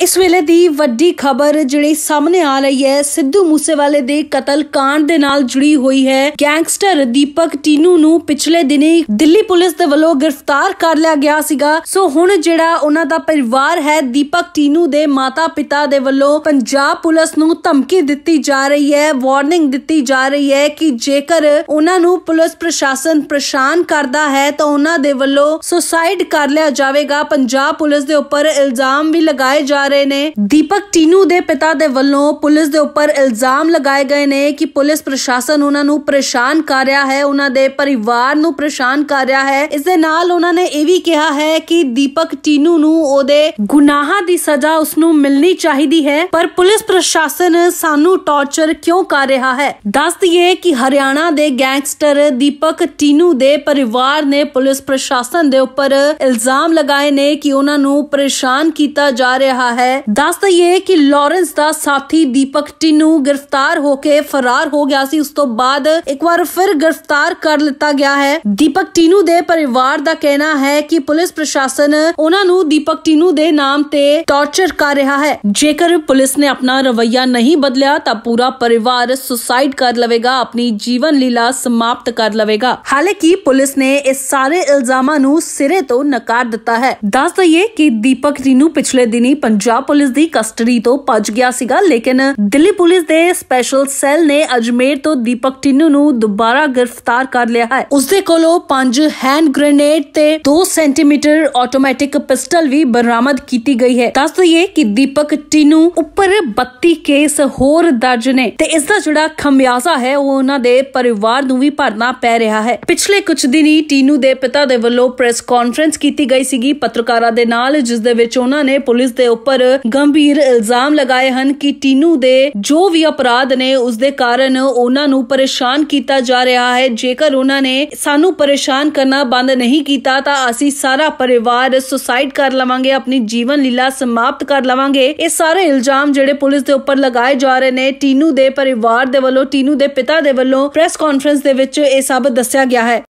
ਇਸ ਵੇਲੇ ਦੀ ਵੱਡੀ ਖਬਰ ਜਿਹੜੀ ਸਾਹਮਣੇ ਆ ਰਹੀ ਹੈ, ਸਿੱਧੂ ਮੂਸੇਵਾਲੇ ਦੇ ਕਤਲ ਕਾਂਡ ਦੇ ਨਾਲ ਜੁੜੀ ਹੋਈ ਹੈ। ਗੈਂਗਸਟਰ ਦੀਪਕ ਟੀਨੂ ਨੂੰ ਪਿਛਲੇ ਦਿਨੀ ਦਿੱਲੀ ਪੁਲਿਸ ਦੇ ਵੱਲੋਂ ਗ੍ਰਿਫਤਾਰ ਕਰ ਲਿਆ ਗਿਆ ਸੀਗਾ। ਸੋ ਹੁਣ ਜਿਹੜਾ ਉਹਨਾਂ ਦਾ ਪਰਿਵਾਰ ਹੈ, ਦੀਪਕ ਟੀਨੂ ਦੇ ਮਾਤਾ-ਪਿਤਾ ਦੇ ਵੱਲੋਂ ਪੰਜਾਬ ਪੁਲਿਸ ਨੂੰ ਧਮਕੀ ਦਿੱਤੀ ਜਾ ਰਹੀ ਹੈ, ਵਾਰਨਿੰਗ ਦਿੱਤੀ ਜਾ ਰਹੀ ਹੈ ਕਿ ਜੇਕਰ ਉਹਨਾਂ ਨੂੰ ਪੁਲਿਸ ਪ੍ਰਸ਼ਾਸਨ ਪਰੇਸ਼ਾਨ ਕਰਦਾ ਹੈ, ਤਾਂ ਉਹਨਾਂ ਦੇ ਵੱਲੋਂ ਸੁਸਾਈਡ ਕਰ ਲਿਆ ਜਾਵੇਗਾ। ਪੰਜਾਬ ਪੁਲਿਸ ਦੇ ਉੱਪਰ ਇਲਜ਼ਾਮ ਵੀ ਲਗਾਏ ਜਾ ਰਹੇ ਨੇ। ਦੀਪਕ ਟੀਨੂ ਦੇ ਪਿਤਾ ਦੇ ਵੱਲੋਂ ਪੁਲਿਸ ਦੇ ਉੱਪਰ ਇਲਜ਼ਾਮ ਲਗਾਏ ਗਏ ਨੇ ਕਿ ਪੁਲਿਸ ਪ੍ਰਸ਼ਾਸਨ ਉਹਨਾਂ ਨੂੰ ਪਰੇਸ਼ਾਨ ਕਰ ਰਿਹਾ ਹੈ, ਉਹਨਾਂ ਦੇ ਪਰਿਵਾਰ ਨੂੰ ਪਰੇਸ਼ਾਨ ਕਰ ਰਿਹਾ ਹੈ। ਇਸ ਦੇ ਨਾਲ ਉਹਨਾਂ ਨੇ ਇਹ ਵੀ ਕਿਹਾ ਹੈ ਕਿ ਦੀਪਕ ਟੀਨੂ ਨੂੰ ਉਹਦੇ ਗੁਨਾਹਾਂ ਦੀ ਸਜ਼ਾ ਉਸ ਨੂੰ ਮਿਲਣੀ ਚਾਹੀਦੀ ਹੈ, ਪਰ ਪੁਲਿਸ ਪ੍ਰਸ਼ਾਸਨ ਸਾਨੂੰ ਟੌਰਚਰ ਕਿਉਂ ਕਰ ਰਿਹਾ ਹੈ? ਦੱਸ ਦਈਏ ਕਿ ਹਰਿਆਣਾ ਦੇ ਗੈਂਗਸਟਰ ਦੀਪਕ ਟੀਨੂ ਦੇ ਪਰਿਵਾਰ ਨੇ ਪੁਲਿਸ ਪ੍ਰਸ਼ਾਸਨ ਦੇ ਉੱਪਰ ਇਲਜ਼ਾਮ ਲਗਾਏ ਨੇ ਕਿ ਉਹਨਾਂ ਨੂੰ ਪਰੇਸ਼ਾਨ ਕੀਤਾ ਜਾ ਰਿਹਾ ਹੈ। ਦੱਸ ਦਈਏ ਕਿ ਲਾਰੈਂਸ ਦਾ ਸਾਥੀ ਦੀਪਕ ਟੀਨੂ ਗ੍ਰਿਫਤਾਰ ਹੋ ਕੇ ਫਰਾਰ ਹੋ ਗਿਆ ਸੀ। ਉਸ ਤੋਂ ਬਾਅਦ ਇੱਕ ਵਾਰ ਫਿਰ ਗ੍ਰਿਫਤਾਰ ਕਰ ਲਿੱਤਾ ਗਿਆ ਹੈ। ਦੀਪਕ ਟੀਨੂ ਦੇ ਪਰਿਵਾਰ ਦਾ ਕਹਿਣਾ ਹੈ ਕਿ ਪੁਲਿਸ ਪ੍ਰਸ਼ਾਸਨ ਉਹਨਾਂ ਨੂੰ ਦੀਪਕ ਟੀਨੂ ਦੇ ਨਾਮ ਤੇ ਟੌਰਚਰ ਕਰ ਰਿਹਾ ਹੈ। ਜੇਕਰ ਪੁਲਿਸ ਨੇ ਆਪਣਾ ਰਵੱਈਆ ਨਹੀਂ ਬਦਲਿਆ, ਤਾਂ ਪੂਰਾ ਪਰਿਵਾਰ ਸੁਸਾਈਡ ਕਰ ਲਵੇਗਾ, ਆਪਣੀ ਜੀਵਨ ਲੀਲਾ ਸਮਾਪਤ ਕਰ ਲਵੇਗਾ। ਹਾਲਾਂਕਿ ਪੁਲਿਸ ਨੇ ਇਸ ਸਾਰੇ ਇਲਜ਼ਾਮਾਂ ਨੂੰ ਸਿਰੇ ਤੋਂ ਨਕਾਰ ਦਿੱਤਾ ਹੈ। ਦੱਸ ਦਈਏ ਕਿ ਦੀਪਕ ਟੀਨੂ ਪਿਛਲੇ ਦਿਨੀ ਪੰਜਾਬ ਪੰਜਾਬ ਪੁਲਿਸ ਦੀ ਕਸਟਡੀ ਤੋਂ ਭੱਜ ਗਿਆ ਸੀਗਾ, ਲੇਕਿਨ ਦਿੱਲੀ ਪੁਲਿਸ ਦੇ ਸਪੈਸ਼ਲ ਸੈੱਲ ਨੇ ਅਜਮੇਰ ਤੋਂ ਦੀਪਕ ਟਿੰਨੂ ਨੂੰ ਦੁਬਾਰਾ ਗ੍ਰਿਫਤਾਰ ਕਰ ਲਿਆ ਹੈ। ਉਸ ਦੇ ਕੋਲੋਂ ਪੰਜ ਹੈਂਡ ਗ੍ਰੇਨੇਡ ਤੇ 2 ਸੈਂਟੀਮੀਟਰ ਆਟੋਮੈਟਿਕ ਪਿਸਟਲ ਵੀ ਬਰਾਮਦ ਕੀਤੀ ਗਈ ਹੈ। ਦੱਸ ਦਈਏ ਕਿ ਦੀਪਕ ਟਿੰਨੂ ਉੱਪਰ 32 ਕੇਸ ਹੋਰ ਦਰਜ ਨੇ ਤੇ ਇਸ ਦਾ ਜਿਹੜਾ ਖਮਿਆਜ਼ਾ ਹੈ, ਉਹ ਉਹਨਾਂ ਦੇ ਪਰਿਵਾਰ ਨੂੰ ਵੀ ਭਰਨਾ ਪੈ ਰਿਹਾ ਹੈ। ਪਿਛਲੇ ਕੁਝ ਦਿਨੀ ਟੀਨੂ ਦੇ ਪਿਤਾ ਦੇ ਵੱਲੋਂ ਪ੍ਰੈਸ ਕਾਨਫਰੰਸ ਕੀਤੀ ਗਈ ਸੀਗੀ। ਪੱਤਰਕਾਰਾਂ ਦੇ ਨਾਲ, ਜਿਸ ਦੇ ਵਿੱਚ ਉਹਨਾਂ ਨੇ ਪੁਲਿਸ ਦੇ ਉੱਪਰ ਗੰਭੀਰ ਇਲਜ਼ਾਮ ਲਗਾਏ ਹਨ ਕਿ ਟੀਨੂ ਦੇ ਜੋ ਵੀ ਅਪਰਾਧ ਨੇ ਉਸ ਦੇ ਕਾਰਨ ਉਹਨਾਂ ਨੂੰ ਪਰੇਸ਼ਾਨ ਕੀਤਾ ਜਾ ਰਿਹਾ ਹੈ। ਜੇਕਰ ਉਹਨਾਂ ਨੇ ਸਾਨੂੰ ਪਰੇਸ਼ਾਨ ਕਰਨਾ ਬੰਦ ਨਹੀਂ ਕੀਤਾ, ਤਾਂ ਅਸੀਂ ਸਾਰਾ ਪਰਿਵਾਰ ਸੁਸਾਈਡ ਕਰ ਲਵਾਂਗੇ, ਆਪਣੀ ਜੀਵਨ ਲੀਲਾ ਸਮਾਪਤ ਕਰ ਲਵਾਂਗੇ। ਇਹ ਸਾਰੇ ਇਲਜ਼ਾਮ ਜਿਹੜੇ ਪੁਲਿਸ ਦੇ ਉੱਪਰ ਲਗਾਏ ਜਾ ਰਹੇ ਨੇ, ਟੀਨੂ ਦੇ ਪਰਿਵਾਰ ਦੇ ਵੱਲੋਂ, ਟੀਨੂ ਦੇ ਪਿਤਾ ਦੇ ਵੱਲੋਂ ਪ੍ਰੈਸ ਕਾਨਫਰੰਸ ਦੇ ਵਿੱਚ ਇਹ ਸਭ ਦੱਸਿਆ ਗਿਆ ਹੈ।